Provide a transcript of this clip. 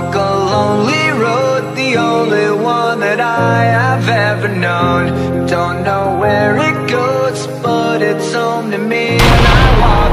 walk a lonely road The only one that I have ever known. Don't know where it goes, but it's home to me. And I walk